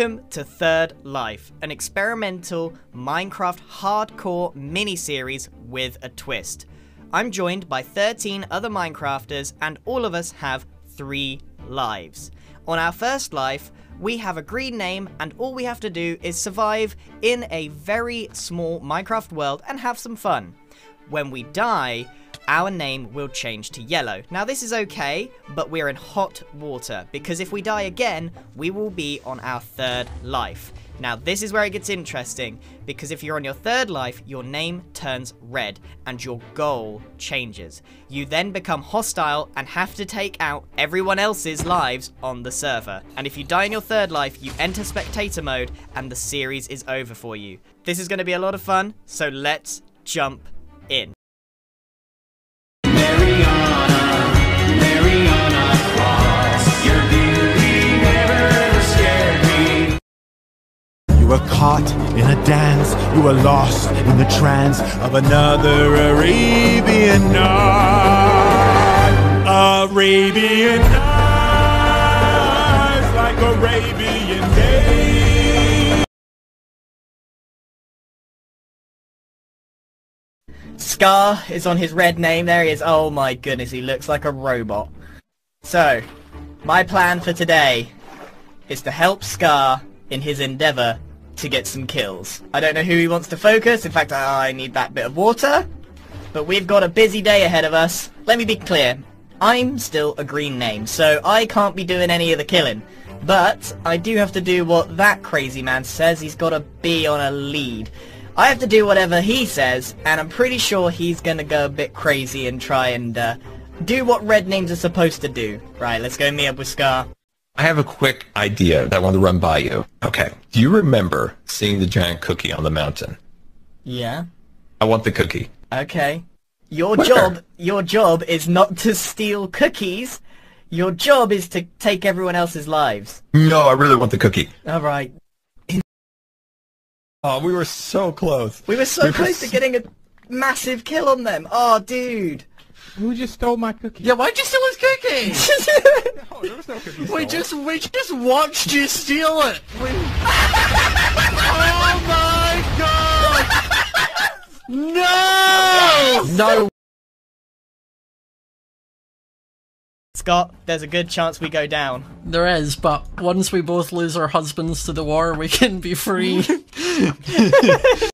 Welcome to Third Life, an experimental Minecraft hardcore mini-series with a twist. I'm joined by 13 other Minecrafters and all of us have three lives. On our first life, we have a green name and all we have to do is survive in a very small Minecraft world and have some fun. When we die, our name will change to yellow. Now this is okay, but we're in hot water, because if we die again, we will be on our third life. Now this is where it gets interesting, because if you're on your third life, your name turns red, and your goal changes. You then become hostile and have to take out everyone else's lives on the server. And if you die in your third life, you enter spectator mode, and the series is over for you. This is going to be a lot of fun, so let's jump in. Caught in a dance, you were lost in the trance of another Arabian night. Arabian nights, like Arabian days. Scar is on his red name. There he is. Oh my goodness, he looks like a robot. So, my plan for today is to help Scar in his endeavour to get some kills. I don't know who he wants to focus. In fact, I need that bit of water. But we've got a busy day ahead of us. Let me be clear. I'm still a green name, so I can't be doing any of the killing. But I do have to do what that crazy man says. He's got to be on a lead. I have to do whatever he says, and I'm pretty sure he's gonna go a bit crazy and try and uh, do what red names are supposed to do. Right, let's go meet up with Scar. I have a quick idea that I want to run by you. Okay. Do you remember seeing the giant cookie on the mountain? Yeah. I want the cookie. Okay. Your Where? job, your job is not to steal cookies. Your job is to take everyone else's lives. No, I really want the cookie. All right. Oh, we were so close. We were so We were close to getting a massive kill on them. Oh, dude. Who just stole my cookie? Yeah, why'd you steal his cookie? Oh, there was no cookie we stolen. just we just watched you steal it. We... oh my god! No! No. Scott, there's a good chance we go down. There is, but once we both lose our husbands to the war, we can be free.